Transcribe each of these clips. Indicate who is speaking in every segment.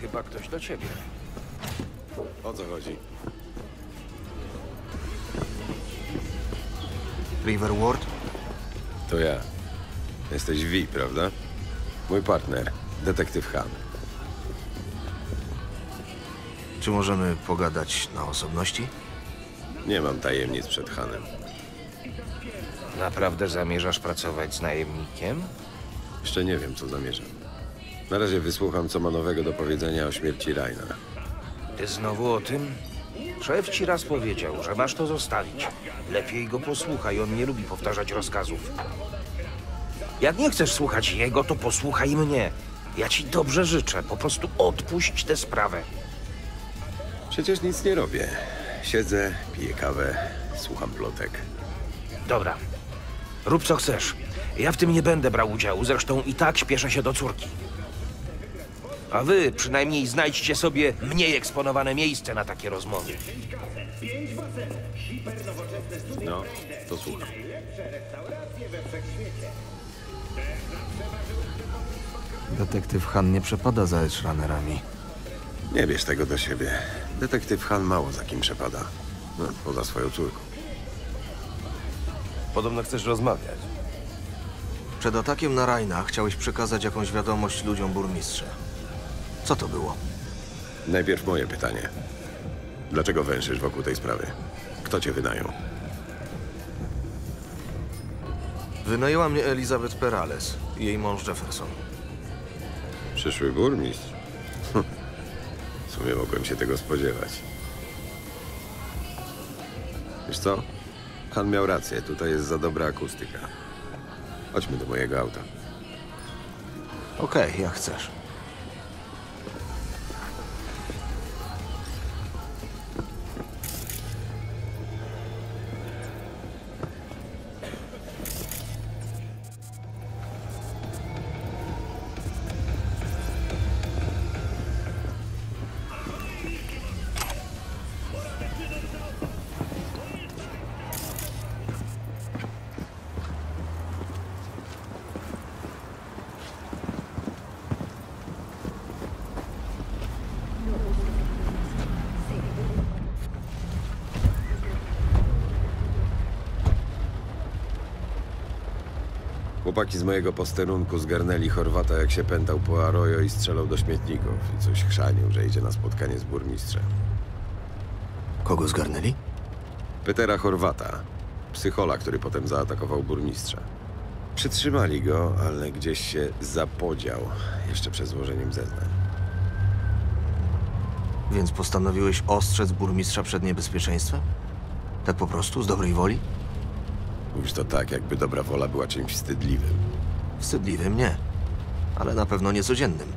Speaker 1: Chyba ktoś do ciebie.
Speaker 2: O co chodzi?
Speaker 3: River Ward?
Speaker 2: To ja. Jesteś Vi, prawda? Mój partner, detektyw Han.
Speaker 3: Czy możemy pogadać na osobności?
Speaker 2: Nie mam tajemnic przed Hanem.
Speaker 1: Naprawdę zamierzasz pracować z najemnikiem?
Speaker 2: Jeszcze nie wiem, co zamierzam. Na razie wysłucham, co ma nowego do powiedzenia o śmierci Raina.
Speaker 1: Ty znowu o tym? Szef ci raz powiedział, że masz to zostawić. Lepiej go posłuchaj, on nie lubi powtarzać rozkazów. Jak nie chcesz słuchać jego, to posłuchaj mnie. Ja ci dobrze życzę, po prostu odpuść tę sprawę.
Speaker 2: Przecież nic nie robię. Siedzę, piję kawę, słucham plotek.
Speaker 1: Dobra, rób co chcesz. Ja w tym nie będę brał udziału, zresztą i tak śpieszę się do córki. A wy przynajmniej znajdźcie sobie mniej eksponowane miejsce na takie rozmowy.
Speaker 2: No, to słucham.
Speaker 3: Detektyw Han nie przepada za Edgerunnerami.
Speaker 2: Nie bierz tego do siebie. Detektyw Han mało za kim przepada. No, poza swoją córką.
Speaker 4: Podobno chcesz rozmawiać.
Speaker 3: Przed atakiem na Raina chciałeś przekazać jakąś wiadomość ludziom burmistrza. Co to było?
Speaker 2: Najpierw moje pytanie. Dlaczego węszysz wokół tej sprawy? Kto cię wynajął?
Speaker 3: Wynajęła mnie Elizabeth Perales i jej mąż Jefferson.
Speaker 2: Przyszły burmistrz? Hm. W sumie mogłem się tego spodziewać. Wiesz co? Han miał rację, tutaj jest za dobra akustyka. Chodźmy do mojego auta.
Speaker 3: Okej, jak chcesz.
Speaker 2: Chłopaki z mojego posterunku zgarnęli Chorwata, jak się pętał po Arroyo i strzelał do śmietników. I coś chrzanił, że idzie na spotkanie z burmistrzem.
Speaker 3: Kogo zgarnęli?
Speaker 2: Petera Chorwata, psychola, który potem zaatakował burmistrza. Przytrzymali go, ale gdzieś się zapodział, jeszcze przed złożeniem zeznań.
Speaker 3: Więc postanowiłeś ostrzec burmistrza przed niebezpieczeństwem? Tak po prostu, z dobrej woli?
Speaker 2: Mówisz to tak, jakby dobra wola była czymś wstydliwym.
Speaker 3: Wstydliwym nie, ale na pewno niecodziennym.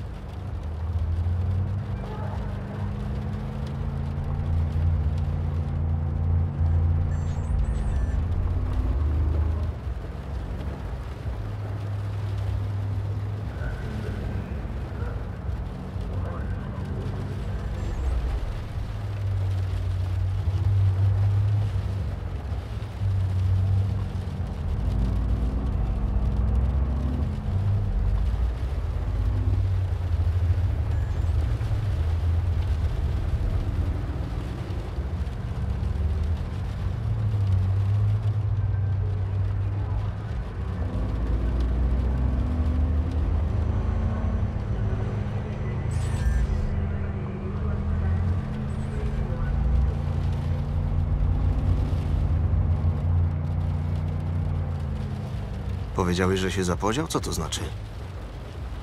Speaker 3: Powiedziałeś, że się zapodział? Co to znaczy?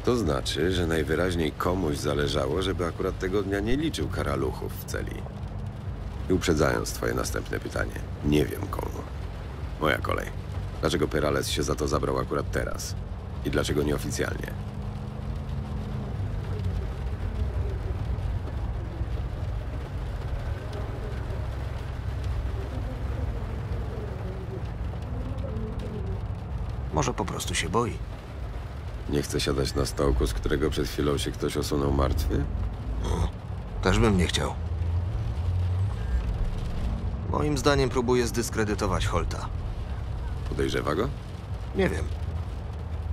Speaker 2: To znaczy, że najwyraźniej komuś zależało, żeby akurat tego dnia nie liczył karaluchów w celi. I uprzedzając twoje następne pytanie, nie wiem komu. Moja kolej. Dlaczego Perales się za to zabrał akurat teraz? I dlaczego nieoficjalnie?
Speaker 3: Może po prostu się boi.
Speaker 2: Nie chce siadać na stołku, z którego przed chwilą się ktoś osunął martwy?
Speaker 3: Też bym nie chciał. Moim zdaniem próbuje zdyskredytować Holta.
Speaker 2: Podejrzewa go?
Speaker 3: Nie wiem.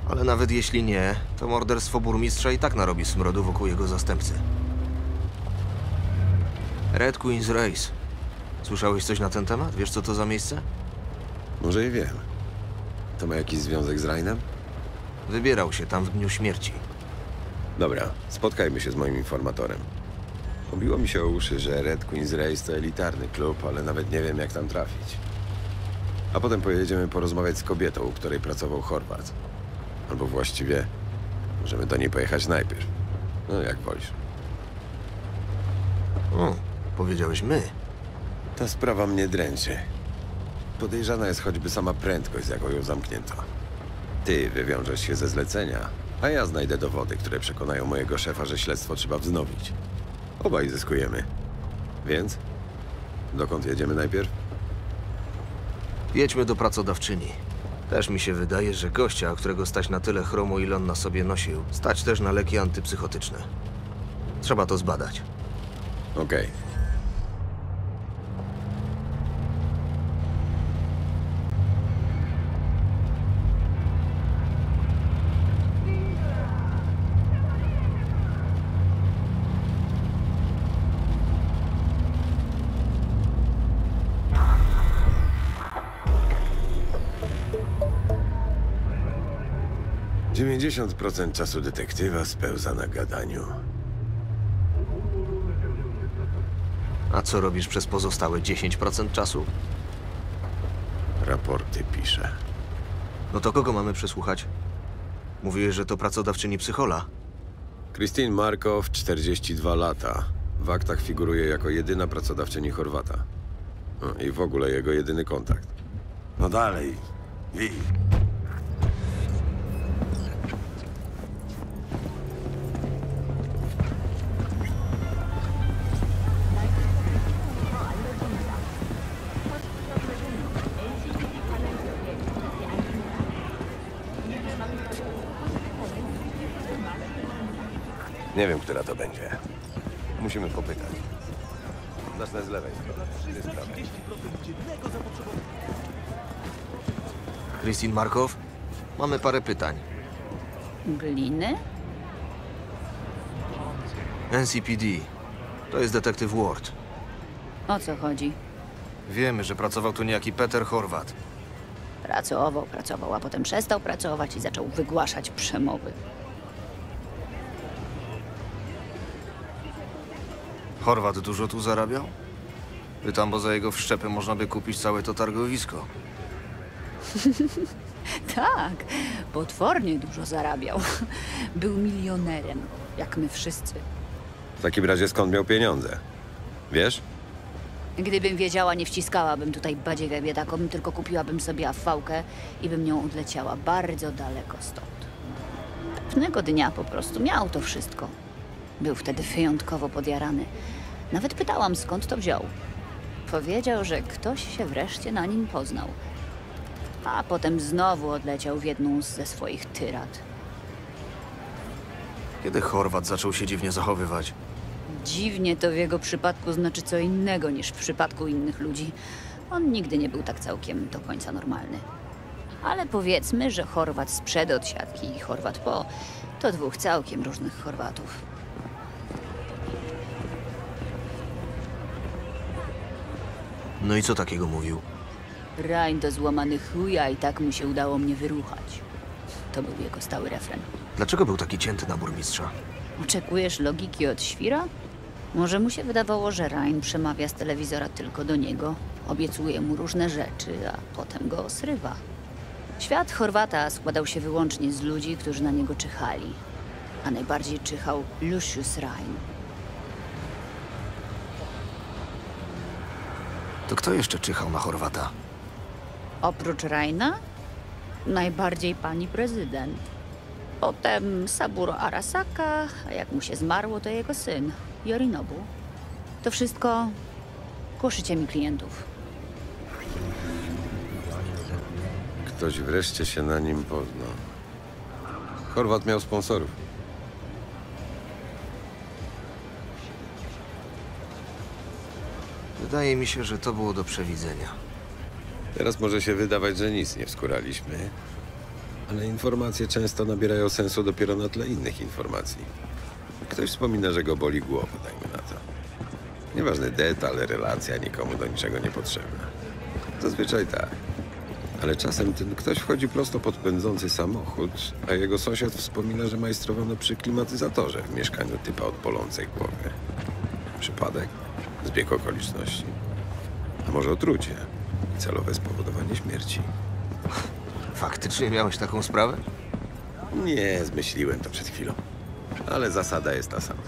Speaker 3: Ale nawet jeśli nie, to morderstwo burmistrza i tak narobi smrodu wokół jego zastępcy. Red Queen's Race. Słyszałeś coś na ten temat? Wiesz, co to za miejsce?
Speaker 2: Może i wiem. To ma jakiś związek z Rainem?
Speaker 3: Wybierał się tam w dniu śmierci.
Speaker 2: Dobra, spotkajmy się z moim informatorem. Obiło mi się o uszy, że Red Queen's Race to elitarny klub, ale nawet nie wiem, jak tam trafić. A potem pojedziemy porozmawiać z kobietą, u której pracował Horvat. Albo właściwie, możemy do niej pojechać najpierw. No, jak wolisz.
Speaker 3: O, powiedziałeś my.
Speaker 2: Ta sprawa mnie dręczy. Podejrzana jest choćby sama prędkość, z jaką ją zamknięto. Ty wywiążesz się ze zlecenia, a ja znajdę dowody, które przekonają mojego szefa, że śledztwo trzeba wznowić. Obaj zyskujemy. Więc? Dokąd jedziemy najpierw?
Speaker 3: Jedźmy do pracodawczyni. Też mi się wydaje, że gościa, którego stać na tyle chromu, ile on na sobie nosił, stać też na leki antypsychotyczne. Trzeba to zbadać.
Speaker 2: Okej. Okay. 90% czasu detektywa spełza na gadaniu.
Speaker 3: A co robisz przez pozostałe 10% czasu?
Speaker 2: Raporty piszę.
Speaker 3: No to kogo mamy przesłuchać? Mówiłeś, że to pracodawczyni psychola.
Speaker 2: Christine Markow, 42 lata. W aktach figuruje jako jedyna pracodawczyni Chorwata. No, I w ogóle jego jedyny kontakt. No dalej. I... Nie wiem, która to będzie. Musimy popytać. Zacznę z lewej.
Speaker 3: Christine Markow? Mamy parę pytań.
Speaker 4: Gliny?
Speaker 3: NCPD. To jest detektyw Ward.
Speaker 4: O co chodzi?
Speaker 3: Wiemy, że pracował tu niejaki Peter Horvat.
Speaker 4: Pracował, pracował, a potem przestał pracować i zaczął wygłaszać przemowy.
Speaker 3: Horvat dużo tu zarabiał? Pytam, bo za jego wszczepy można by kupić całe to targowisko.
Speaker 4: Tak, potwornie dużo zarabiał. Był milionerem, jak my wszyscy.
Speaker 2: W takim razie skąd miał pieniądze? Wiesz?
Speaker 4: Gdybym wiedziała, nie wciskałabym tutaj badziewia biedakom, tylko kupiłabym sobie afałkę i bym nią odleciała bardzo daleko stąd. Pewnego dnia po prostu miał to wszystko. Był wtedy wyjątkowo podjarany. Nawet pytałam, skąd to wziął. Powiedział, że ktoś się wreszcie na nim poznał. A potem znowu odleciał w jedną ze swoich tyrad.
Speaker 3: Kiedy Horvat zaczął się dziwnie zachowywać?
Speaker 4: Dziwnie to w jego przypadku znaczy co innego niż w przypadku innych ludzi. On nigdy nie był tak całkiem do końca normalny. Ale powiedzmy, że Chorwat sprzed od siatki i Chorwat po to dwóch całkiem różnych Chorwatów.
Speaker 3: No i co takiego mówił?
Speaker 4: Rań do złamany chuja i tak mu się udało mnie wyruchać. To był jego stały refren.
Speaker 3: Dlaczego był taki cięty na burmistrza?
Speaker 4: Oczekujesz logiki od świra? Może mu się wydawało, że Rain przemawia z telewizora tylko do niego, obiecuje mu różne rzeczy, a potem go osrywa. Świat Chorwata składał się wyłącznie z ludzi, którzy na niego czyhali. A najbardziej czyhał Lucius Rain.
Speaker 3: To kto jeszcze czyhał na Chorwata?
Speaker 4: Oprócz Raina? Najbardziej pani prezydent. Potem Saburo Arasaka, a jak mu się zmarło, to jego syn, Yorinobu. To wszystko ku mi klientów.
Speaker 2: Ktoś wreszcie się na nim poznał. Chorwat miał sponsorów.
Speaker 3: Wydaje mi się, że to było do przewidzenia.
Speaker 2: Teraz może się wydawać, że nic nie wskuraliśmy. Ale informacje często nabierają sensu dopiero na tle innych informacji. Ktoś wspomina, że go boli głowa, dajmy na to. Nieważny detal, relacja nikomu do niczego nie potrzebna. Zazwyczaj tak. Ale czasem ten ktoś wchodzi prosto pod pędzący samochód, a jego sąsiad wspomina, że majstrowano przy klimatyzatorze w mieszkaniu typa od bolącej głowy. Przypadek? Zbieg okoliczności. A może otrucie i celowe spowodowanie śmierci.
Speaker 3: Faktycznie miałeś taką sprawę?
Speaker 2: Nie, zmyśliłem to przed chwilą. Ale zasada jest ta sama.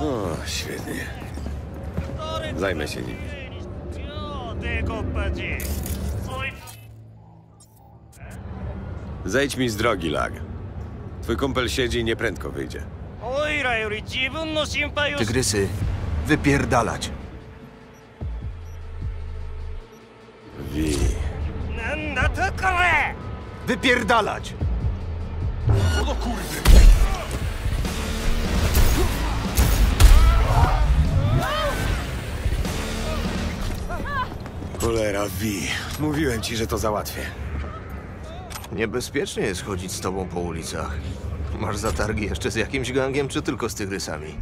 Speaker 2: O, świetnie. Zajmę się nim. Zejdź mi z drogi, Lag. Twój kumpel siedzi i nieprędko wyjdzie.
Speaker 3: Tygrysy wypierdalać.
Speaker 2: Wi.
Speaker 5: Na to kole! Wypierdalać! Co do
Speaker 3: kurwy!
Speaker 2: Cholera, Wi. Mówiłem ci, że to załatwię.
Speaker 3: Niebezpiecznie jest chodzić z tobą po ulicach. Masz zatargi jeszcze z jakimś gangiem, czy tylko z tygrysami?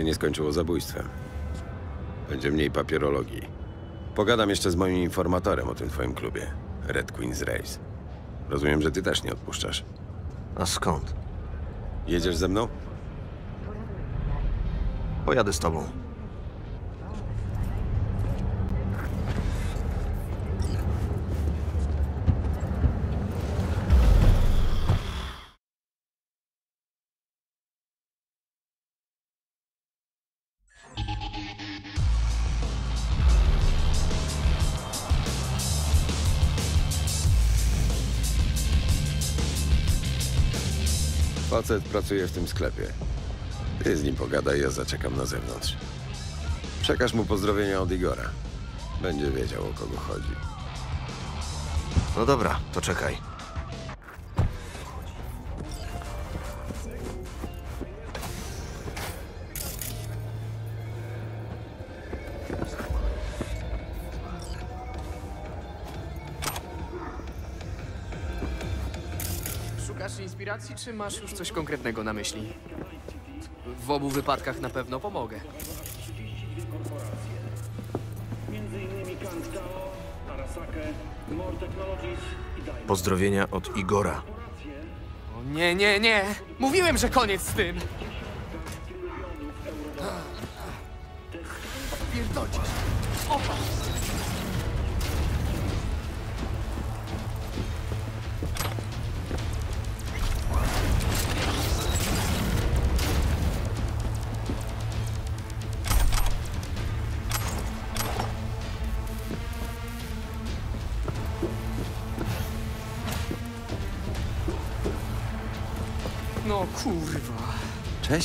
Speaker 2: Się nie skończyło zabójstwem. Będzie mniej papierologii. Pogadam jeszcze z moim informatorem o tym twoim klubie. Red Queen's Race. Rozumiem, że ty też nie odpuszczasz.
Speaker 3: A skąd?
Speaker 2: Jedziesz ze mną?
Speaker 3: Pojadę z tobą.
Speaker 2: Facet pracuje w tym sklepie. Ty z nim pogadaj, ja zaczekam na zewnątrz. Przekaż mu pozdrowienia od Igora. Będzie wiedział, o kogo chodzi.
Speaker 3: No dobra, to czekaj.
Speaker 6: Czy masz już coś konkretnego na myśli? W obu wypadkach na pewno pomogę.
Speaker 3: Pozdrowienia od Igora.
Speaker 6: O nie, nie, nie! Mówiłem, że koniec z tym! Pierdolisz. Opa!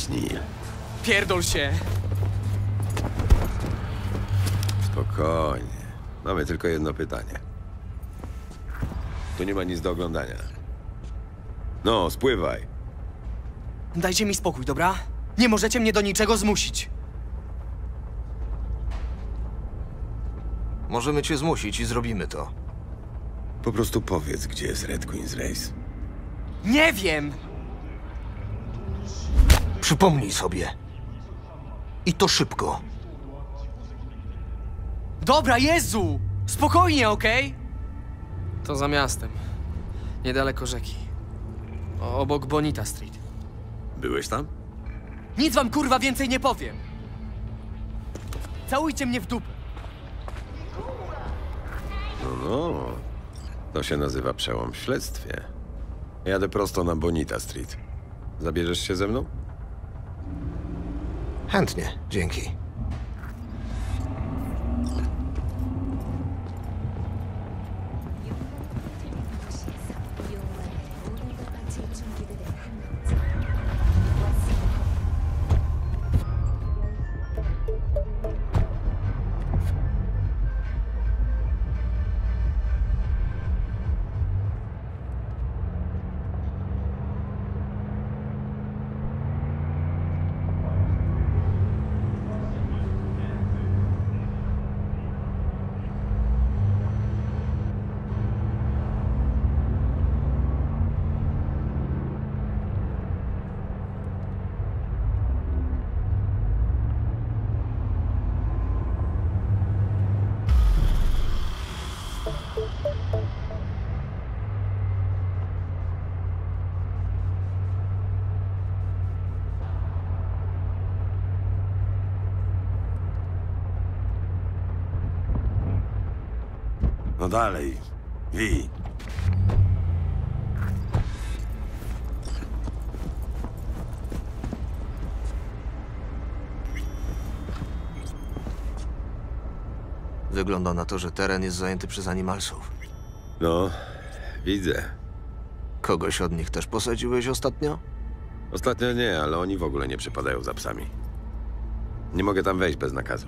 Speaker 2: Neil.
Speaker 6: Pierdol się!
Speaker 2: Spokojnie. Mamy tylko jedno pytanie. Tu nie ma nic do oglądania. No, spływaj.
Speaker 6: Dajcie mi spokój, dobra? Nie możecie mnie do niczego zmusić.
Speaker 3: Możemy cię zmusić i zrobimy to.
Speaker 2: Po prostu powiedz, gdzie jest Red Queen's Race.
Speaker 6: Nie wiem!
Speaker 3: Przypomnij sobie. I to szybko.
Speaker 6: Dobra, Jezu! Spokojnie, okej? To za miastem. Niedaleko rzeki. O- Obok Bonita Street.
Speaker 2: Byłeś tam?
Speaker 6: Nic wam kurwa więcej nie powiem! Całujcie mnie w dupę!
Speaker 2: No, no. To się nazywa przełom w śledztwie. Jadę prosto na Bonita Street. Zabierzesz się ze mną?
Speaker 3: Chętnie, dzięki.
Speaker 2: Dalej. Wi.
Speaker 3: Wygląda na to, że teren jest zajęty przez animalsów.
Speaker 2: No, widzę.
Speaker 3: Kogoś od nich też posadziłeś ostatnio?
Speaker 2: Ostatnio nie, ale oni w ogóle nie przypadają za psami. Nie mogę tam wejść bez nakazu.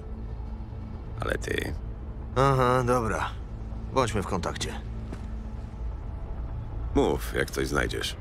Speaker 2: Ale ty...
Speaker 3: Aha, dobra. Bądźmy w kontakcie.
Speaker 2: Mów, jak coś znajdziesz.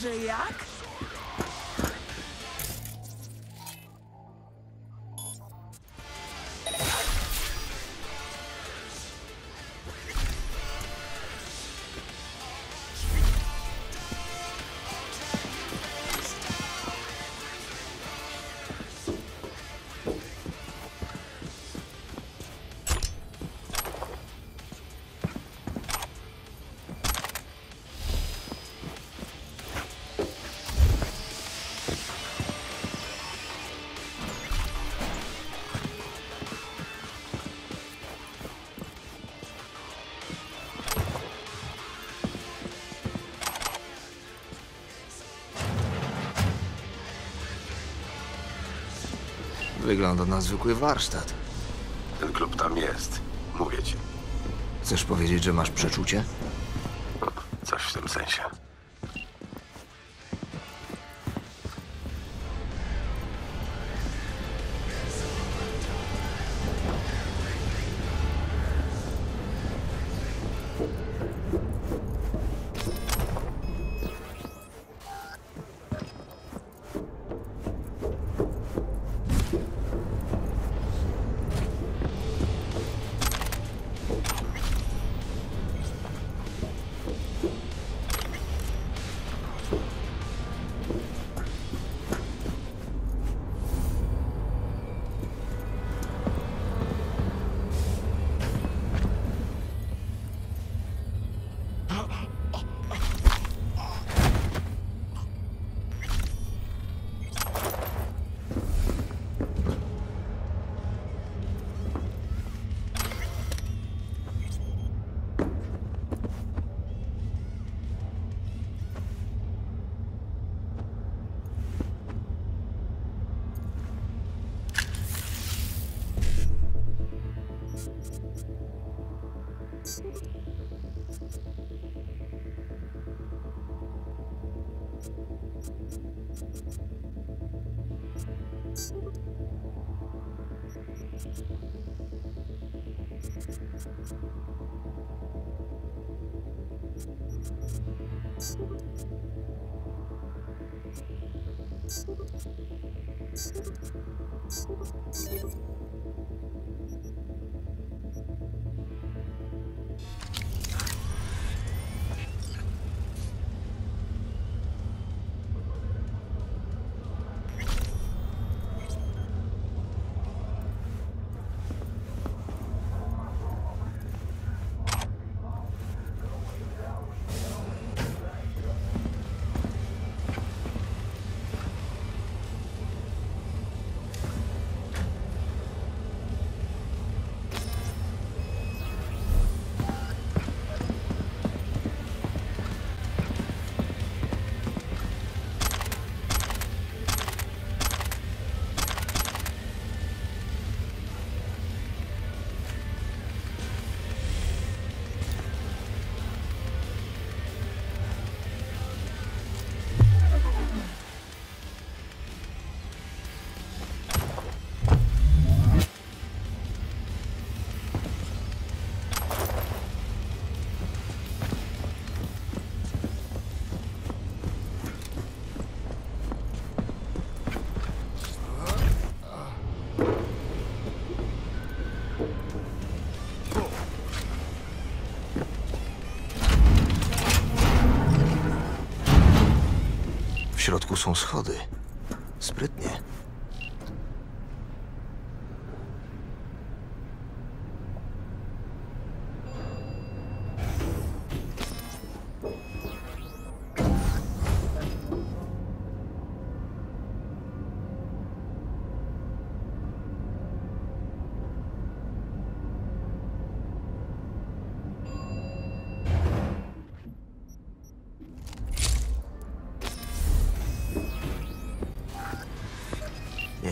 Speaker 7: Że jak?
Speaker 3: Wygląda na zwykły warsztat.
Speaker 2: Ten klub tam jest. Mówię ci.
Speaker 3: Chcesz powiedzieć, że masz przeczucie? Środku są schody. Sprytnie.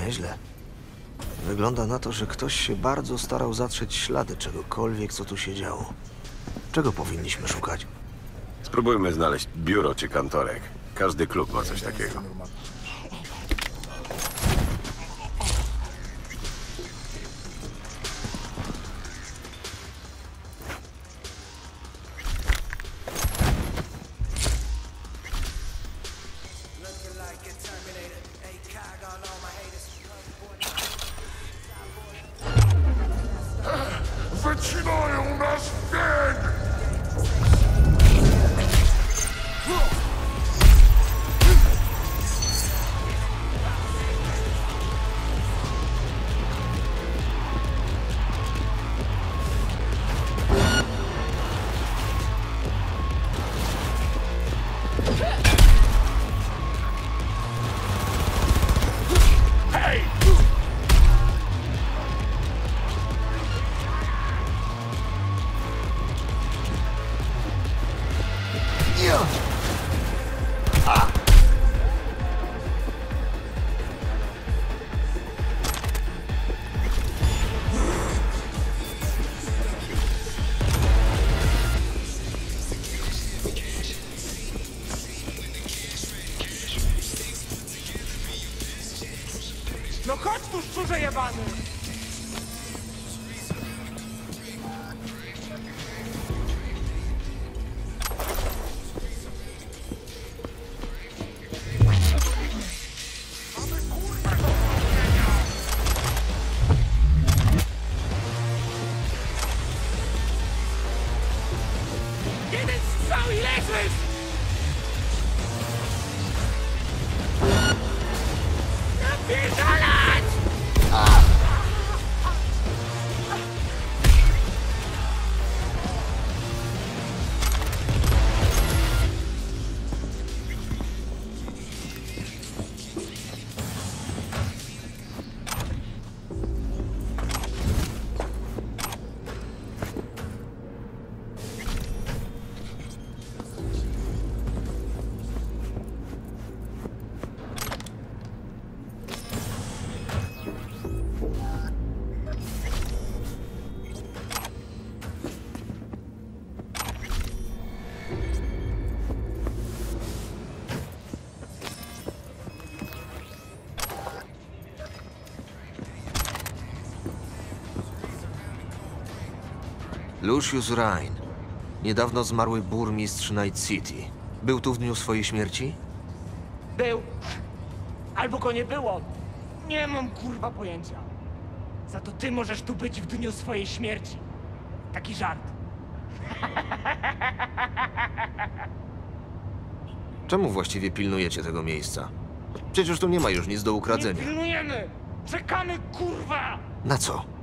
Speaker 3: Nieźle. Wygląda na to, że ktoś się bardzo starał zatrzeć ślady czegokolwiek, co tu się działo. Czego powinniśmy szukać?
Speaker 2: Spróbujmy znaleźć biuro czy kantorek. Każdy klub ma coś takiego.
Speaker 3: Lucius Rhine. Niedawno zmarły burmistrz Night City. Był tu w dniu swojej śmierci?
Speaker 7: Był. Albo go nie było. Nie mam kurwa pojęcia. Za to ty możesz tu być w dniu swojej śmierci. Taki żart.
Speaker 3: Czemu właściwie pilnujecie tego miejsca? Przecież tu nie ma już nic do
Speaker 7: Nie
Speaker 3: ukradzenia.
Speaker 7: pilnujemy! Czekamy kurwa!
Speaker 3: Na co?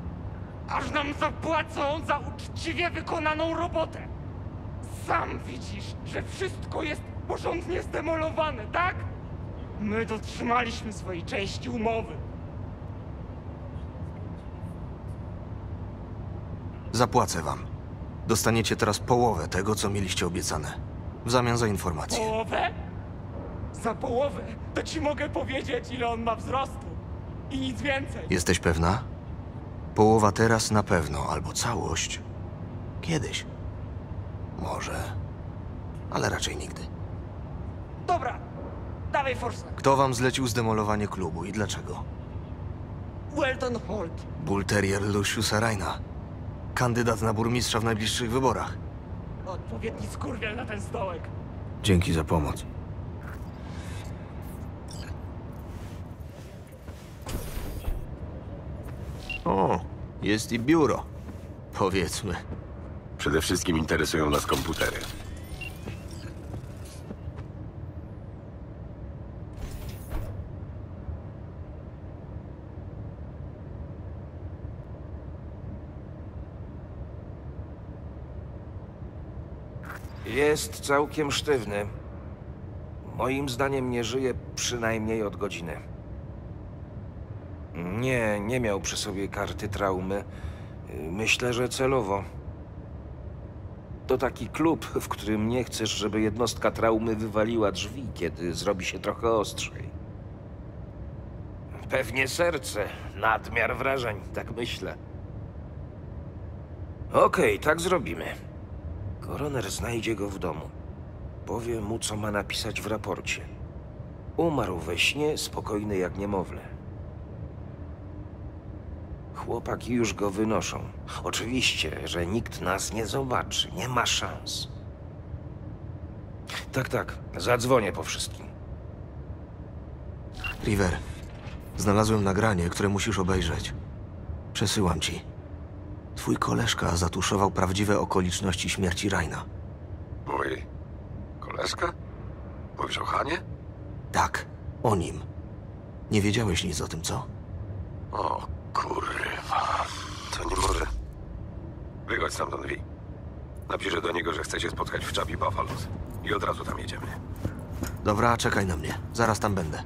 Speaker 7: Aż nam zapłacą za uczciwie wykonaną robotę. Sam widzisz, że wszystko jest porządnie zdemolowane, tak? My dotrzymaliśmy swojej części umowy.
Speaker 3: Zapłacę wam. Dostaniecie teraz połowę tego, co mieliście obiecane. W zamian za informacje.
Speaker 7: Połowę? Za połowę to ci mogę powiedzieć, ile on ma wzrostu. I nic więcej.
Speaker 3: Jesteś pewna? Połowa teraz na pewno, albo całość. Kiedyś. Może. Ale raczej nigdy.
Speaker 7: Dobra, dawaj forsę.
Speaker 3: Kto wam zlecił zdemolowanie klubu i dlaczego?
Speaker 7: Welton Holt.
Speaker 3: Bull Terrier Luciusa Raina. Kandydat na burmistrza w najbliższych wyborach.
Speaker 7: Odpowiedni skurwiel na ten stołek.
Speaker 3: Dzięki za pomoc. O, jest i biuro. Powiedzmy.
Speaker 2: Przede wszystkim interesują nas komputery.
Speaker 1: Jest całkiem sztywny. Moim zdaniem nie żyje przynajmniej od godziny. Nie, nie miał przy sobie karty traumy. Myślę, że celowo. To taki klub, w którym nie chcesz, żeby jednostka traumy wywaliła drzwi, kiedy zrobi się trochę ostrzej. Pewnie serce, nadmiar wrażeń, tak myślę. Okej, tak zrobimy. Koroner znajdzie go w domu. Powie mu, co ma napisać w raporcie. Umarł we śnie, spokojny jak niemowlę. Chłopaki już go wynoszą. Oczywiście, że nikt nas nie zobaczy. Nie ma szans. Tak, tak. Zadzwonię po wszystkim.
Speaker 3: River, znalazłem nagranie, które musisz obejrzeć. Przesyłam ci. Twój koleżka zatuszował prawdziwe okoliczności śmierci Raina.
Speaker 2: Mój koleżka? Mówisz o Hanie?
Speaker 3: Tak, o nim. Nie wiedziałeś nic o tym, co?
Speaker 2: O kurwa. To nie może. Wychodź stamtąd, Wi. Napiszę do niego, że chce się spotkać w Czapi Buffaloes. I od razu tam jedziemy.
Speaker 3: Dobra, czekaj na mnie. Zaraz tam będę.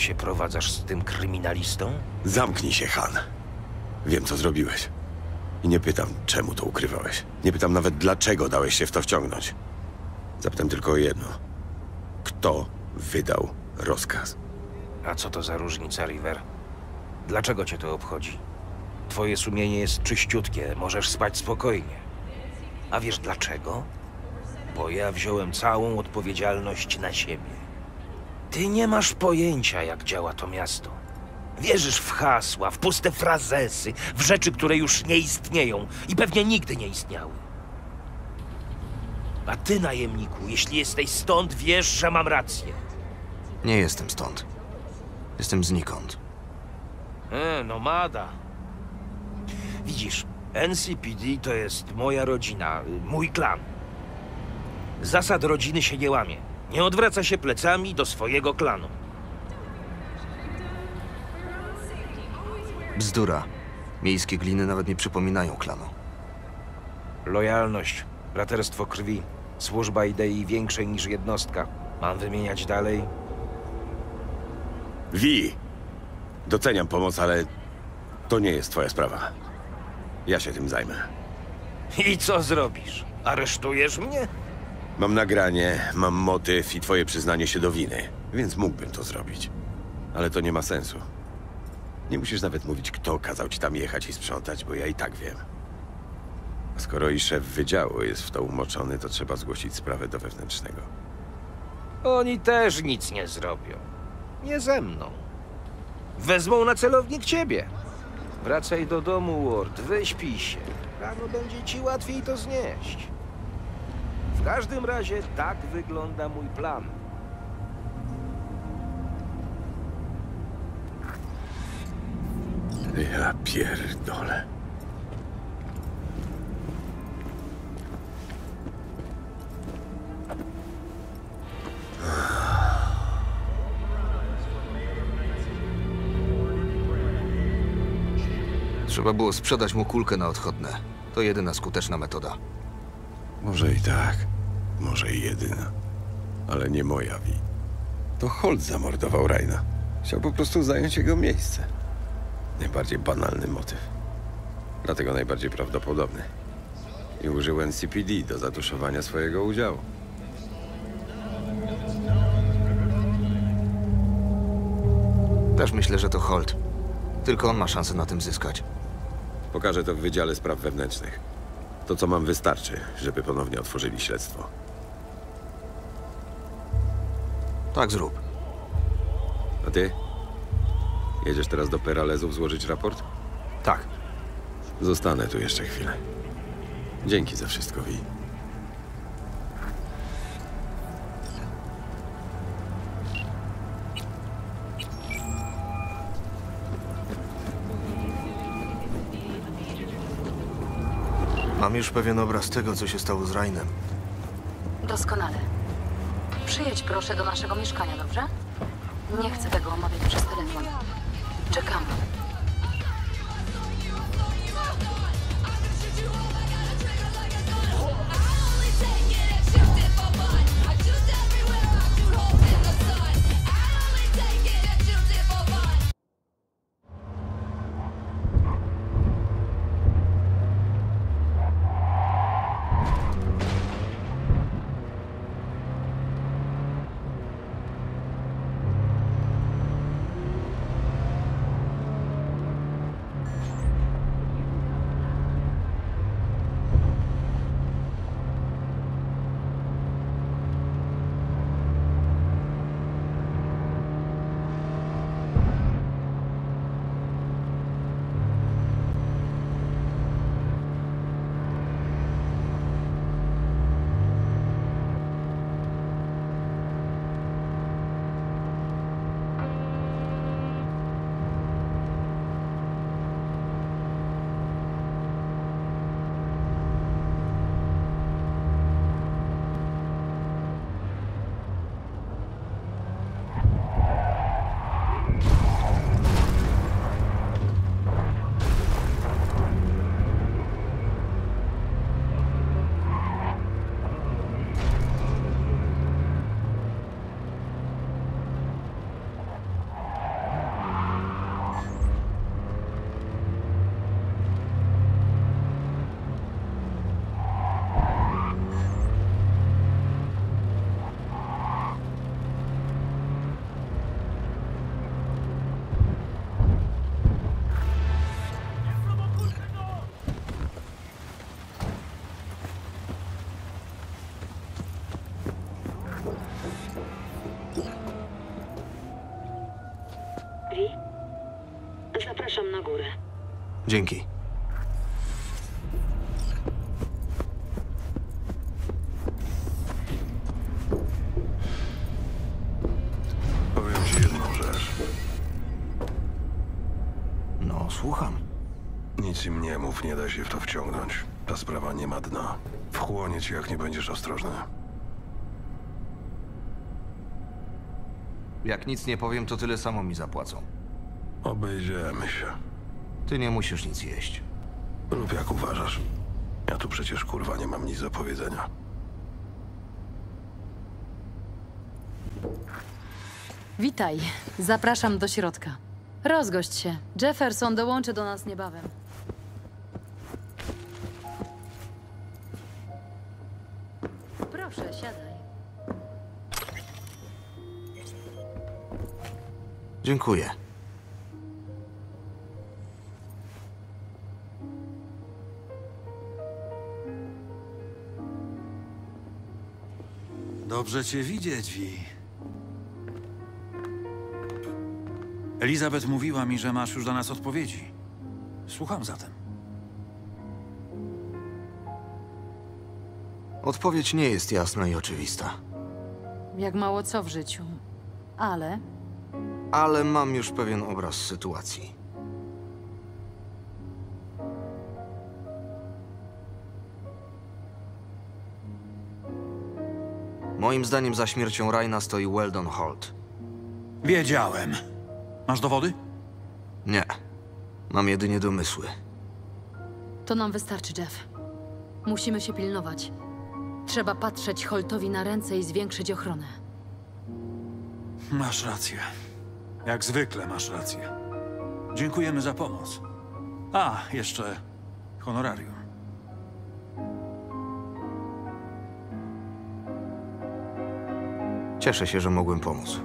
Speaker 1: Się prowadzasz z tym kryminalistą?
Speaker 2: Zamknij się, Han. Wiem, co zrobiłeś. I nie pytam, czemu to ukrywałeś. Nie pytam nawet, dlaczego dałeś się w to wciągnąć. Zapytam tylko o jedno. Kto wydał rozkaz?
Speaker 1: A co to za różnica, River? Dlaczego cię to obchodzi? Twoje sumienie jest czyściutkie, możesz spać spokojnie. A wiesz dlaczego? Bo ja wziąłem całą odpowiedzialność na siebie. Ty nie masz pojęcia, jak działa to miasto. Wierzysz w hasła, w puste frazesy, w rzeczy, które już nie istnieją i pewnie nigdy nie istniały. A ty, najemniku, jeśli jesteś stąd, wiesz, że mam rację.
Speaker 3: Nie jestem stąd. Jestem znikąd.
Speaker 1: E, nomada. Widzisz, NCPD to jest moja rodzina, y, mój klan. Zasad rodziny się nie łamie. Nie odwraca się plecami do swojego klanu.
Speaker 3: Bzdura. Miejskie gliny nawet nie przypominają klanu.
Speaker 1: Lojalność, braterstwo krwi, służba idei większej niż jednostka. Mam wymieniać dalej?
Speaker 2: Wi! Doceniam pomoc, ale to nie jest twoja sprawa. Ja się tym zajmę.
Speaker 1: I co zrobisz? Aresztujesz mnie?
Speaker 2: Mam nagranie, mam motyw i twoje przyznanie się do winy, więc mógłbym to zrobić. Ale to nie ma sensu. Nie musisz nawet mówić, kto kazał ci tam jechać i sprzątać, bo ja i tak wiem. A skoro i szef wydziału jest w to umoczony, to trzeba zgłosić sprawę do wewnętrznego.
Speaker 1: Oni też nic nie zrobią. Nie ze mną. Wezmą na celownik ciebie. Wracaj do domu, Ward. Wyśpij się. Rano będzie ci łatwiej to znieść. W każdym razie tak wygląda mój plan.
Speaker 2: Ja pierdolę.
Speaker 3: Trzeba było sprzedać mu kulkę na odchodne. To jedyna skuteczna metoda.
Speaker 2: Może i tak, może i jedyna. Ale nie moja wi. To Holt zamordował Raina. Chciał po prostu zająć jego miejsce. Najbardziej banalny motyw. Dlatego najbardziej prawdopodobny. I użył NCPD do zatuszowania swojego udziału.
Speaker 3: Też myślę, że to Holt. Tylko on ma szansę na tym zyskać.
Speaker 2: Pokażę to w Wydziale Spraw Wewnętrznych. To, co mam, wystarczy, żeby ponownie otworzyli śledztwo.
Speaker 3: Tak zrób.
Speaker 2: A ty? Jedziesz teraz do Peralezów złożyć raport?
Speaker 3: Tak.
Speaker 2: Zostanę tu jeszcze chwilę. Dzięki za wszystko, Wi.
Speaker 3: Mam już pewien obraz tego, co się stało z Rainem.
Speaker 8: Doskonale. Przyjedź proszę do naszego mieszkania, dobrze? Nie chcę tego omawiać przez telefon. Czekamy.
Speaker 3: Dzięki.
Speaker 9: Powiem ci jedną rzecz.
Speaker 3: No, słucham.
Speaker 9: Nic im nie mów, nie da się w to wciągnąć. Ta sprawa nie ma dna. Wchłonie cię, jak nie będziesz ostrożny.
Speaker 3: Jak nic nie powiem, to tyle samo mi zapłacą.
Speaker 9: Obejdziemy się.
Speaker 3: Ty nie musisz nic jeść.
Speaker 9: Lub jak uważasz. Ja tu przecież kurwa nie mam nic do powiedzenia.
Speaker 8: Witaj. Zapraszam do środka. Rozgość się. Jefferson dołączy do nas niebawem. Proszę, siadaj.
Speaker 3: Dziękuję.
Speaker 10: Dobrze cię widzieć, Vi. Elizabeth mówiła mi, że masz już do nas odpowiedzi. Słucham zatem.
Speaker 3: Odpowiedź nie jest jasna i oczywista.
Speaker 8: Jak mało co w życiu. Ale
Speaker 3: Ale mam już pewien obraz sytuacji. Moim zdaniem za śmiercią Raina stoi Weldon Holt.
Speaker 10: Wiedziałem. Masz dowody?
Speaker 3: Nie. Mam jedynie domysły.
Speaker 8: to nam wystarczy, Jeff. Musimy się pilnować. Trzeba patrzeć Holtowi na ręce i zwiększyć ochronę.
Speaker 10: Masz rację. Jak zwykle masz rację. Dziękujemy za pomoc. A, jeszcze honorarium.
Speaker 3: Cieszę się, że mogłem pomóc.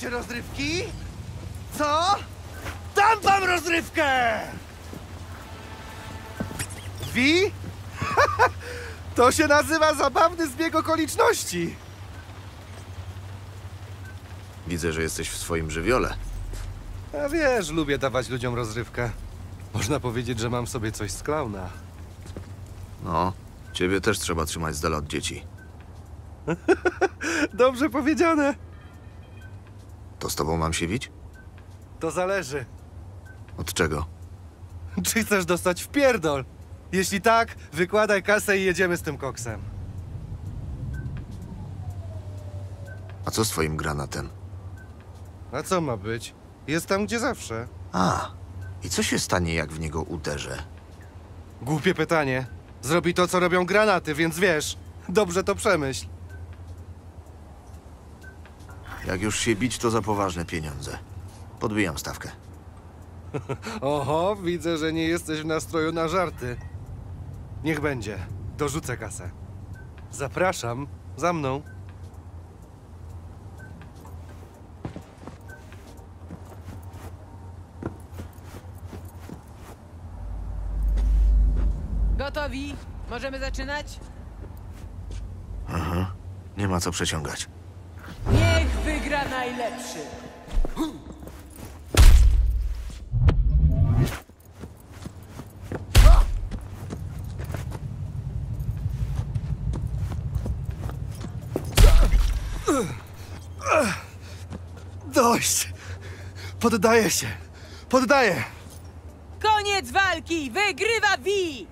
Speaker 11: Chcecie rozrywki? Co? Dam wam rozrywkę! Wi? to się nazywa zabawny zbieg okoliczności.
Speaker 3: Widzę, że jesteś w swoim żywiole.
Speaker 11: A wiesz, lubię dawać ludziom rozrywkę. Można powiedzieć, że mam sobie coś z klauna.
Speaker 3: No, ciebie też trzeba trzymać z dala od dzieci.
Speaker 11: Dobrze powiedziane.
Speaker 3: Z tobą mam się wić?
Speaker 11: To zależy.
Speaker 3: Od czego?
Speaker 11: Czy chcesz dostać w pierdol? Jeśli tak, wykładaj kasę i jedziemy z tym koksem.
Speaker 3: A co z twoim granatem?
Speaker 11: A co ma być? Jest tam, gdzie zawsze.
Speaker 3: A, i co się stanie, jak w niego uderzę?
Speaker 11: Głupie pytanie. Zrobi to, co robią granaty, więc wiesz, dobrze to przemyśl.
Speaker 3: Jak już się bić, to za poważne pieniądze. Podbijam stawkę.
Speaker 11: Oho, widzę, że nie jesteś w nastroju na żarty. Niech będzie. Dorzucę kasę. Zapraszam. Za mną.
Speaker 12: Gotowi? Możemy zaczynać?
Speaker 3: Aha, nie ma co przeciągać.
Speaker 12: Niech wygra najlepszy!
Speaker 11: Dość! Poddaję się! Poddaję!
Speaker 12: Koniec walki! Wygrywa Vi!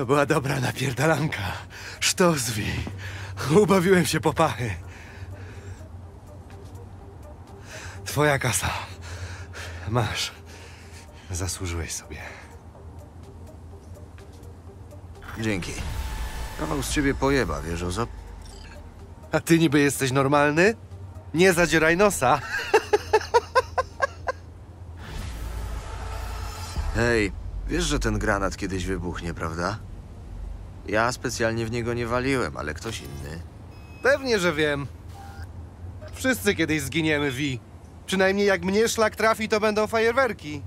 Speaker 11: To była dobra napierdalanka. Sztozwi. Ubawiłem się po pachy. Twoja kasa. Masz. Zasłużyłeś sobie.
Speaker 3: Dzięki. Kawał z ciebie pojeba, wiesz o co?
Speaker 11: A ty niby jesteś normalny? Nie zadzieraj nosa.
Speaker 3: Hej, wiesz, że ten granat kiedyś wybuchnie, prawda? Ja specjalnie w niego nie waliłem, ale ktoś inny.
Speaker 11: Pewnie, że wiem. Wszyscy kiedyś zginiemy, Vi. Przynajmniej jak mnie szlak trafi, to będą fajerwerki.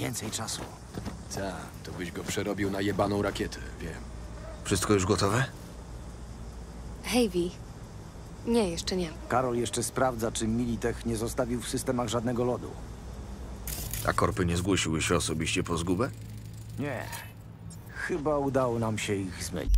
Speaker 3: Więcej czasu.
Speaker 13: Ta, to byś go przerobił na jebaną rakietę, wiem.
Speaker 3: Wszystko już gotowe?
Speaker 14: Hej, Vi. Nie, jeszcze nie.
Speaker 15: Karol jeszcze sprawdza, czy Militech nie zostawił w systemach żadnego lodu.
Speaker 3: A korpy nie zgłosiły się osobiście po zgubę?
Speaker 15: Nie. Chyba udało nam się ich zmylić.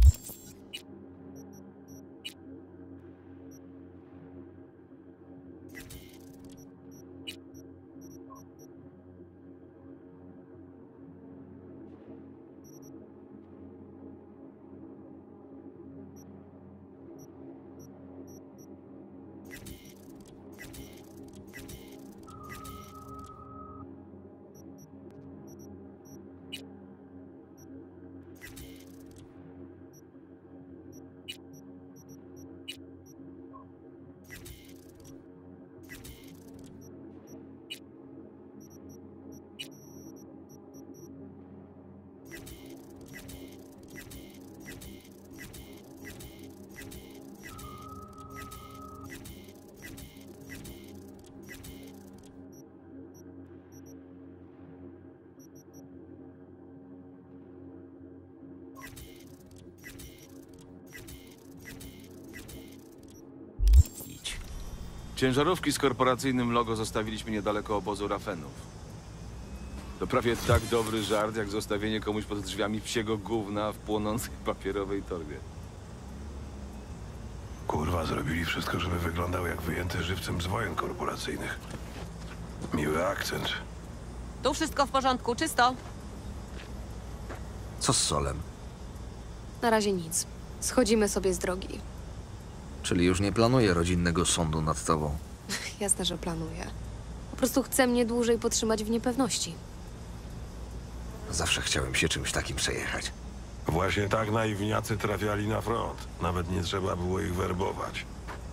Speaker 16: Ciężarówki z korporacyjnym logo zostawiliśmy niedaleko obozu Rafenów. To prawie tak dobry żart, jak zostawienie komuś pod drzwiami psiego gówna w płonącej papierowej torbie.
Speaker 9: Kurwa, zrobili wszystko, żeby wyglądał jak wyjęty żywcem z wojen korporacyjnych. Miły akcent.
Speaker 12: Tu wszystko w porządku, czysto.
Speaker 3: Co z solem?
Speaker 14: Na razie nic. Schodzimy sobie z drogi.
Speaker 3: Czyli już nie planuję rodzinnego sądu nad tobą.
Speaker 14: Jasne, że planuję. Po prostu chcę mnie dłużej potrzymać w niepewności.
Speaker 3: Zawsze chciałem się czymś takim przejechać.
Speaker 9: Właśnie tak naiwniacy trafiali na front. Nawet nie trzeba było ich werbować.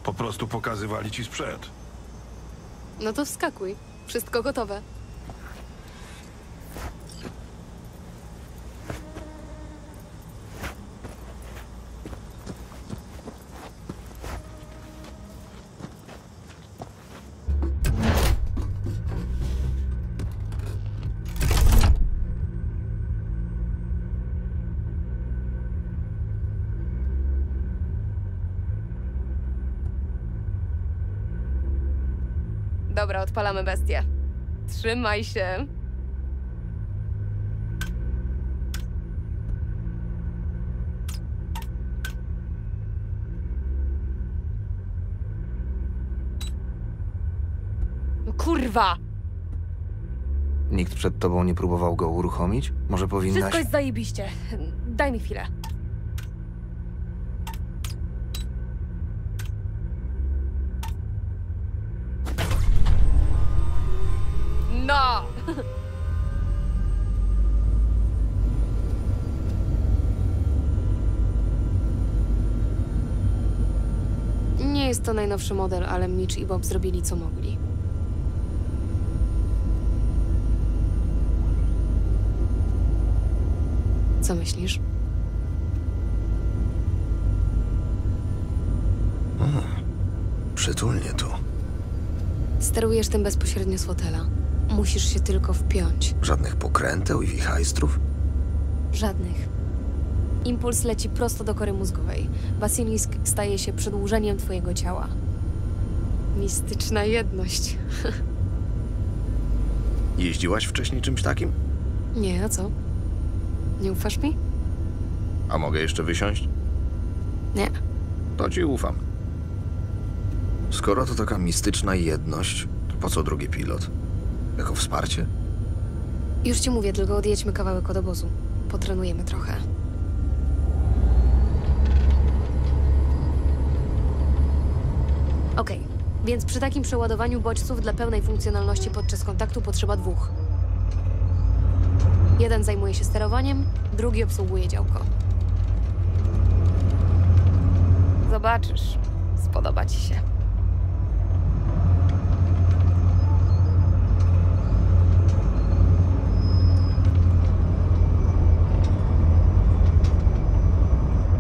Speaker 9: Po prostu pokazywali ci sprzęt.
Speaker 14: No to wskakuj. Wszystko gotowe. Odpalamy bestię. Trzymaj się. No Kurwa!
Speaker 3: Nikt przed tobą nie próbował go uruchomić? Może powinnaś...
Speaker 14: Wszystko jest zajebiście. Daj mi chwilę. No! Nie jest to najnowszy model, ale Mitch i Bob zrobili co mogli. Co myślisz?
Speaker 3: Przytulnie tu.
Speaker 14: Sterujesz tym bezpośrednio z fotela. Musisz się tylko wpiąć.
Speaker 3: Żadnych pokręteł i wichajstrów?
Speaker 14: Żadnych. Impuls leci prosto do kory mózgowej. Basilisk staje się przedłużeniem twojego ciała. Mistyczna jedność.
Speaker 3: Jeździłaś wcześniej czymś takim?
Speaker 14: Nie, a co? Nie ufasz mi?
Speaker 3: A mogę jeszcze wysiąść?
Speaker 14: Nie.
Speaker 3: To ci ufam. Skoro to taka mistyczna jedność, to po co drugi pilot? Jako wsparcie?
Speaker 14: Już ci mówię, tylko odjedźmy kawałek od obozu. Potrenujemy trochę. Okej, więc przy takim przeładowaniu bodźców dla pełnej funkcjonalności podczas kontaktu potrzeba dwóch. Jeden zajmuje się sterowaniem, drugi obsługuje działko. Zobaczysz. Spodoba ci się.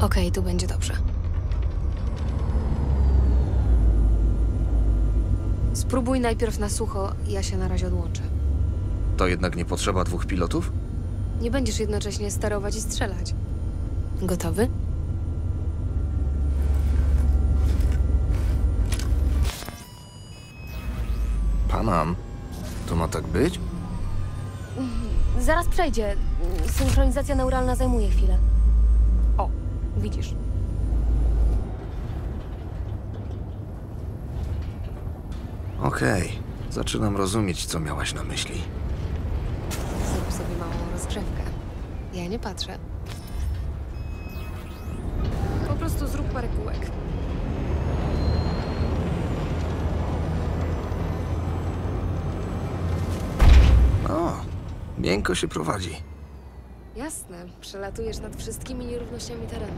Speaker 14: Okej, tu będzie dobrze. Spróbuj najpierw na sucho, ja się na razie odłączę.
Speaker 3: To jednak nie potrzeba dwóch pilotów?
Speaker 14: Nie będziesz jednocześnie sterować i strzelać. Gotowy?
Speaker 3: Panam, to ma tak być?
Speaker 14: Zaraz przejdzie. Synchronizacja neuralna zajmuje chwilę. Widzisz.
Speaker 3: Okej, zaczynam rozumieć, co miałaś na myśli.
Speaker 14: Zrób sobie małą rozgrzewkę. Ja nie patrzę. Po prostu zrób parę kółek.
Speaker 3: O, miękko się prowadzi.
Speaker 14: Jasne, przelatujesz nad wszystkimi nierównościami terenu.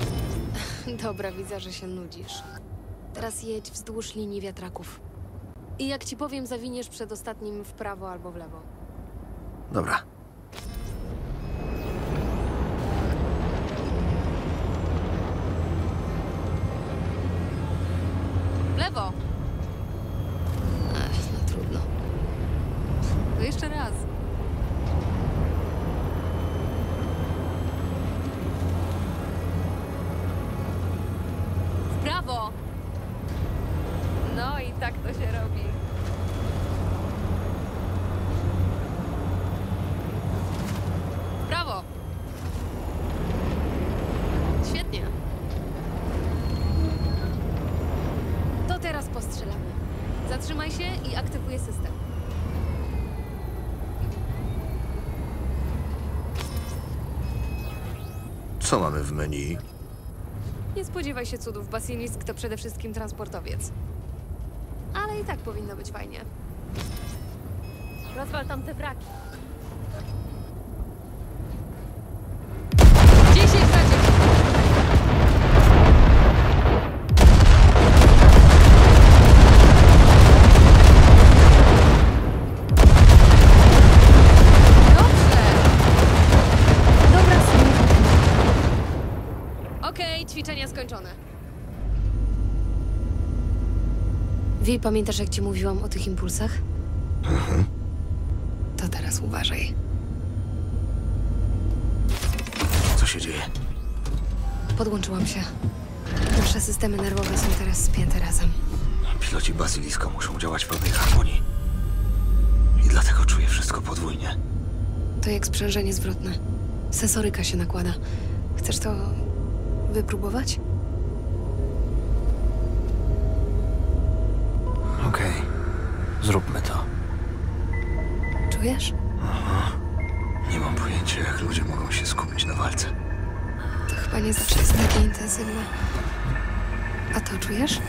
Speaker 14: Dobra, widzę, że się nudzisz. Teraz jedź wzdłuż linii wiatraków. I jak ci powiem, zawiniesz przed ostatnim w prawo albo w lewo.
Speaker 3: Dobra.
Speaker 14: W lewo! Ech, no trudno. To jeszcze raz. W prawo! No i tak to się robi. W prawo! Świetnie. To teraz postrzelamy. Zatrzymaj się i aktywuję system.
Speaker 3: Co mamy w menu?
Speaker 14: Nie spodziewaj się cudów. Basilisk to przede wszystkim transportowiec. Ale i tak powinno być fajnie. Rozwal tam te wraki. 10 na 10. Dobra, Okej, ćwiczenia skończone. Wi, pamiętasz jak ci mówiłam o tych impulsach? To teraz uważaj.
Speaker 3: Co się dzieje?
Speaker 14: Podłączyłam się. Nasze systemy nerwowe są teraz spięte razem.
Speaker 3: Piloci Basilisko muszą działać w pełnej harmonii. I dlatego czuję wszystko podwójnie.
Speaker 14: To jak sprzężenie zwrotne. Sensoryka się nakłada. Chcesz to wypróbować? Czujesz?
Speaker 3: Nie mam pojęcia, jak ludzie mogą się skupić na walce.
Speaker 14: To chyba nie zawsze jest takie intensywne. A to czujesz?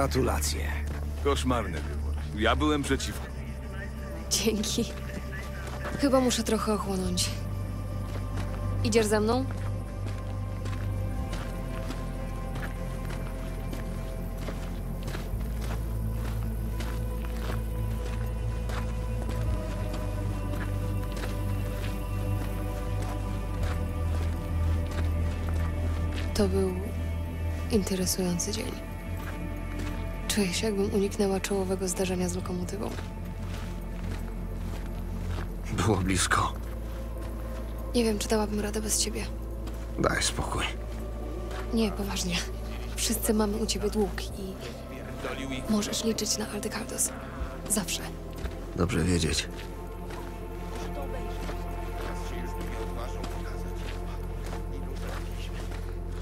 Speaker 15: Gratulacje.
Speaker 16: Koszmarny wybór. Ja byłem przeciwko.
Speaker 14: Dzięki. Chyba muszę trochę ochłonąć. Idziesz ze mną? To był interesujący dzień. Czuję się, jakbym uniknęła czołowego zdarzenia z lokomotywą.
Speaker 3: Było blisko.
Speaker 14: Nie wiem, czy dałabym radę bez ciebie.
Speaker 3: Daj spokój.
Speaker 14: Nie, poważnie. Wszyscy mamy u ciebie dług i możesz liczyć na Aldecardos. Zawsze.
Speaker 3: Dobrze wiedzieć.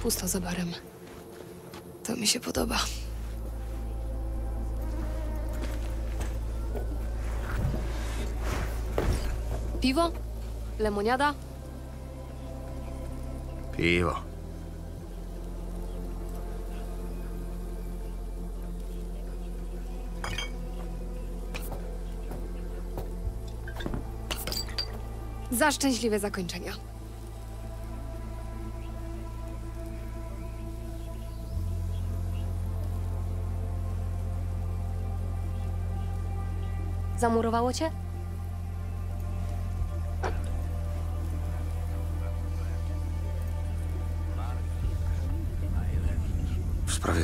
Speaker 14: Pusto za barem. To mi się podoba. Piwo? Lemoniada?
Speaker 3: Piwo.
Speaker 14: Za szczęśliwe zakończenia. Zamurowało cię?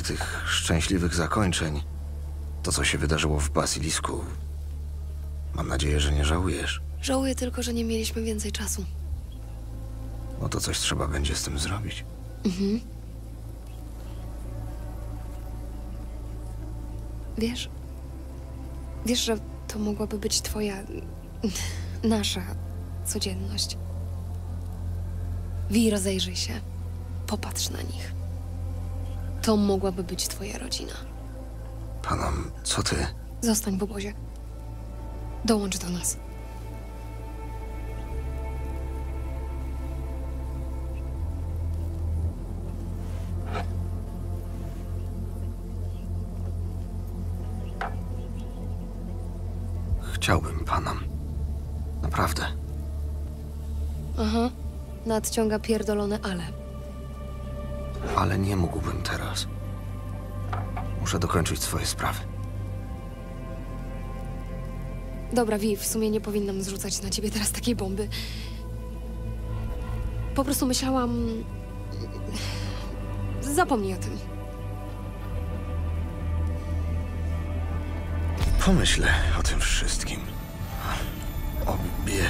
Speaker 3: Tych szczęśliwych zakończeń, to co się wydarzyło w Basilisku, mam nadzieję, że nie żałujesz.
Speaker 14: Żałuję tylko, że nie mieliśmy więcej czasu.
Speaker 3: No to coś trzeba będzie z tym zrobić.
Speaker 14: Mhm. Wiesz, wiesz, że to mogłaby być twoja, nasza codzienność. Wi, rozejrzyj się. Popatrz na nich. To mogłaby być twoja rodzina.
Speaker 3: Panom, co ty?
Speaker 14: Zostań w obozie. Dołącz do nas.
Speaker 3: Chciałbym panom. Naprawdę.
Speaker 14: Aha. Nadciąga pierdolone ale.
Speaker 3: Ale nie mógłbym teraz. Muszę dokończyć swoje sprawy.
Speaker 14: Dobra, Wi, w sumie nie powinnam zrzucać na ciebie teraz takiej bomby. Po prostu myślałam... Zapomnij o tym.
Speaker 3: Pomyślę o tym wszystkim. Obie.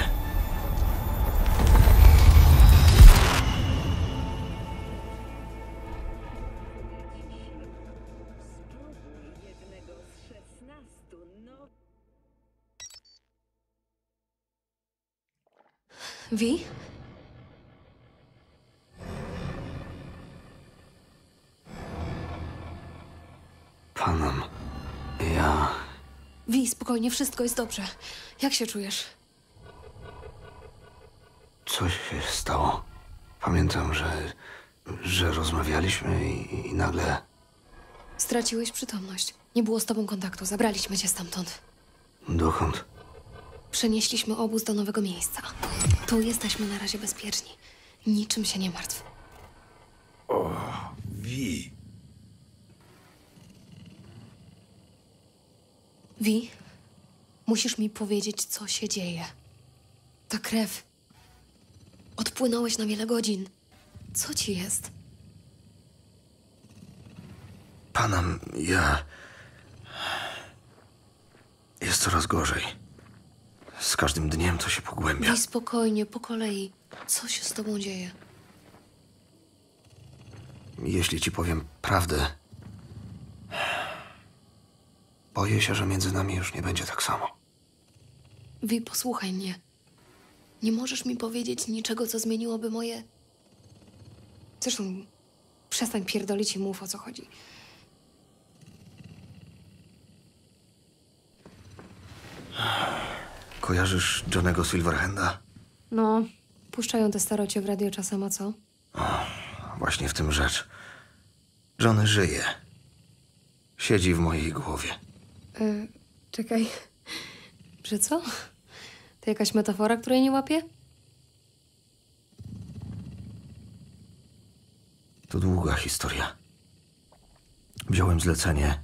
Speaker 14: Wi?
Speaker 3: Panem, ja...
Speaker 14: Wi, spokojnie, wszystko jest dobrze. Jak się czujesz?
Speaker 3: Coś się stało. Pamiętam, że... że rozmawialiśmy i, i nagle...
Speaker 14: Straciłeś przytomność. Nie było z tobą kontaktu, zabraliśmy cię stamtąd.
Speaker 3: Dokąd?
Speaker 14: Przenieśliśmy obóz do nowego miejsca. Tu jesteśmy na razie bezpieczni. Niczym się nie martw.
Speaker 9: O, Wi.
Speaker 14: Wi, musisz mi powiedzieć, co się dzieje. Ta krew. Odpłynąłeś na wiele godzin. Co ci jest?
Speaker 3: Panem, ja... Jest coraz gorzej. Z każdym dniem to się pogłębia.
Speaker 14: Wi, spokojnie, po kolei. Co się z tobą dzieje?
Speaker 3: Jeśli ci powiem prawdę, boję się, że między nami już nie będzie tak samo.
Speaker 14: Wi, posłuchaj mnie. Nie możesz mi powiedzieć niczego, co zmieniłoby moje... Zresztą, przestań pierdolić i mów, o co chodzi.
Speaker 3: Kojarzysz Johnego Silverhanda?
Speaker 14: No, puszczają te starocie w radio czasem, a co?
Speaker 3: Właśnie w tym rzecz. Johnny żyje. Siedzi w mojej głowie.
Speaker 14: E, czekaj. Że co? To jakaś metafora, której nie łapię?
Speaker 3: To długa historia. Wziąłem zlecenie.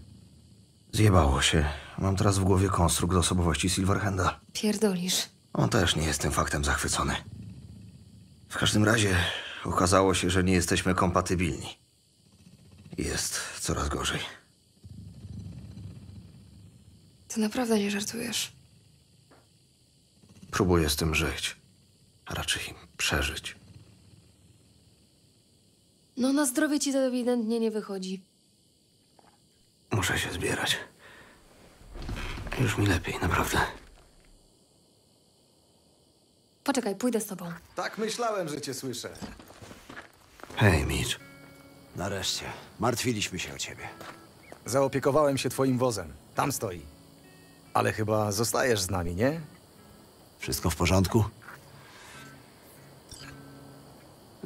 Speaker 3: Zjebało się. Mam teraz w głowie konstrukt osobowości Silverhanda.
Speaker 14: Pierdolisz.
Speaker 3: On też nie jest tym faktem zachwycony. W każdym razie okazało się, że nie jesteśmy kompatybilni. Jest coraz gorzej.
Speaker 14: Ty naprawdę nie żartujesz.
Speaker 3: Próbuję z tym żyć. A raczej przeżyć.
Speaker 14: No, na zdrowie ci to ewidentnie nie wychodzi.
Speaker 3: Muszę się zbierać. Już mi lepiej, naprawdę.
Speaker 14: Poczekaj, pójdę z tobą.
Speaker 15: Tak myślałem, że cię słyszę.
Speaker 3: Hej, Mitch.
Speaker 15: Nareszcie. Martwiliśmy się o ciebie. Zaopiekowałem się twoim wozem. Tam stoi. Ale chyba zostajesz z nami, nie? Wszystko w porządku?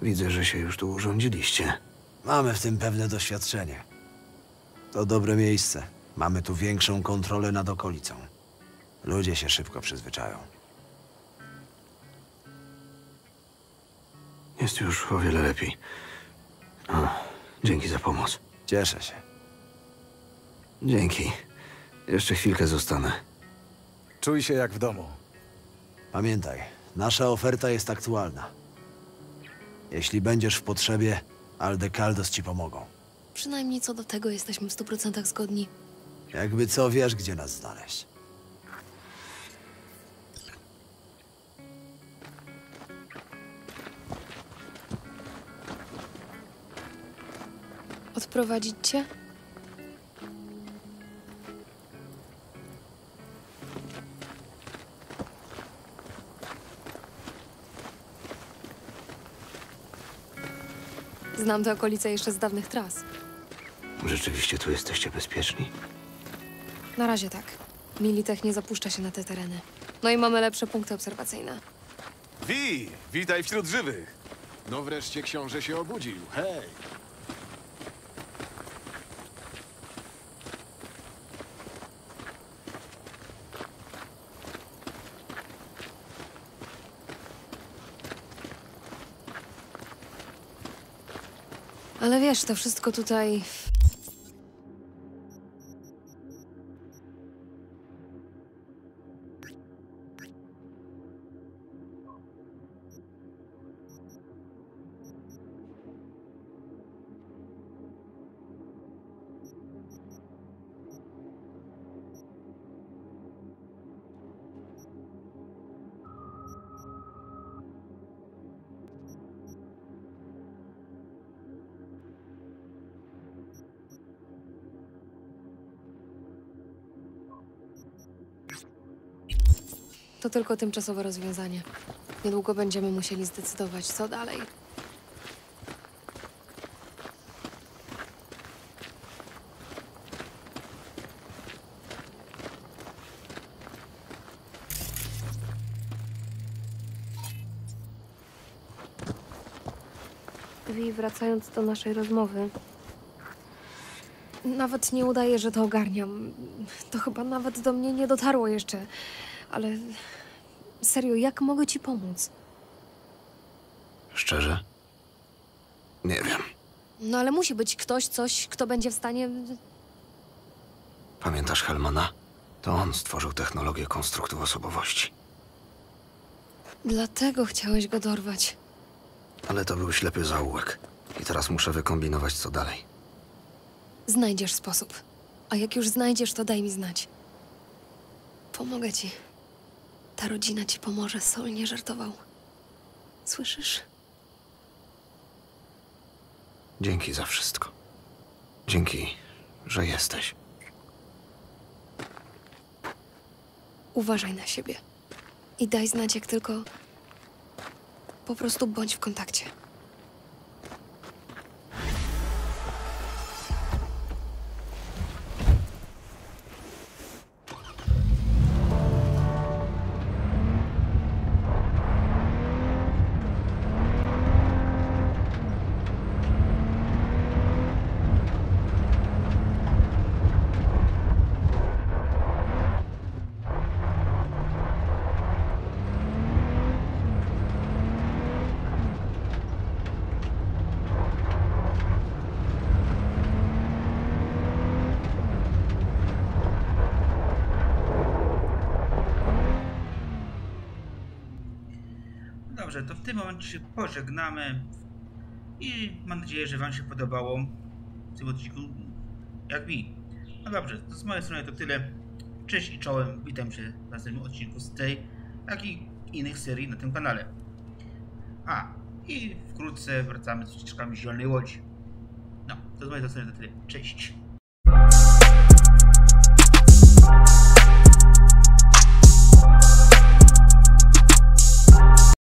Speaker 3: Widzę, że się już tu urządziliście.
Speaker 15: Mamy w tym pewne doświadczenie. To dobre miejsce. Mamy tu większą kontrolę nad okolicą. Ludzie się szybko przyzwyczają.
Speaker 3: Jest już o wiele lepiej. O, dzięki za pomoc.
Speaker 15: Cieszę się.
Speaker 3: Dzięki. Jeszcze chwilkę zostanę.
Speaker 15: Czuj się jak w domu. Pamiętaj, nasza oferta jest aktualna. Jeśli będziesz w potrzebie, Aldecaldos ci pomogą.
Speaker 14: Przynajmniej co do tego jesteśmy w stu procentach zgodni.
Speaker 15: Jakby co, wiesz, gdzie nas znaleźć.
Speaker 14: Odprowadzić cię? Znam te okolice jeszcze z dawnych tras.
Speaker 3: Rzeczywiście tu jesteście bezpieczni?
Speaker 14: Na razie tak. Militech nie zapuszcza się na te tereny. No i mamy lepsze punkty obserwacyjne.
Speaker 13: Wi, witaj wśród żywych. No wreszcie książę się obudził. Hej.
Speaker 14: Ale wiesz, to wszystko tutaj. Tylko tymczasowe rozwiązanie. Niedługo będziemy musieli zdecydować, co dalej. Wi, wracając do naszej rozmowy. Nawet nie udaję, że to ogarniam. To chyba nawet do mnie nie dotarło jeszcze. Ale serio, jak mogę ci pomóc?
Speaker 3: Szczerze? Nie wiem.
Speaker 14: No ale musi być ktoś, coś, kto będzie w stanie.
Speaker 3: Pamiętasz Helmana? To on stworzył technologię konstruktu osobowości.
Speaker 14: Dlatego chciałeś go dorwać.
Speaker 3: Ale to był ślepy zaułek. I teraz muszę wykombinować, co dalej.
Speaker 14: Znajdziesz sposób. A jak już znajdziesz, to daj mi znać. Pomogę ci. Ta rodzina ci pomoże, Sol nie żartował. Słyszysz?
Speaker 3: Dzięki za wszystko. Dzięki, że jesteś.
Speaker 14: Uważaj na siebie. I daj znać, jak tylko. Po prostu bądź w kontakcie.
Speaker 17: Dobrze, to w tym momencie się pożegnamy i mam nadzieję, że Wam się podobało w tym odcinku, jak mi. No dobrze, to z mojej strony to tyle. Cześć i czołem, witam się w następnym odcinku z tej, jak i innych serii na tym kanale. A, i wkrótce wracamy z ścieżkami Zielonej Łodzi. No, to z mojej strony to tyle. Cześć.